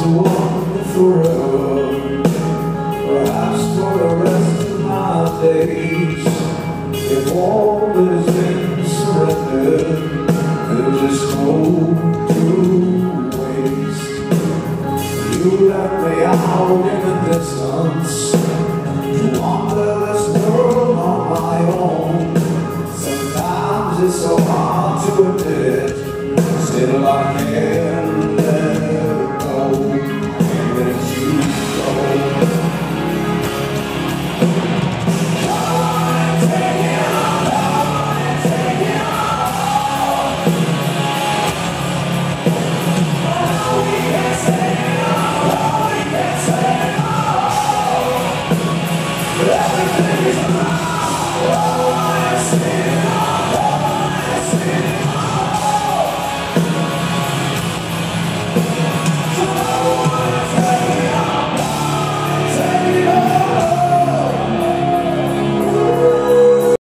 to Perhaps for the rest of my days If all that is in surrender Could just go to waste You left me out in the distance. To wander this world on my own. Sometimes it's all.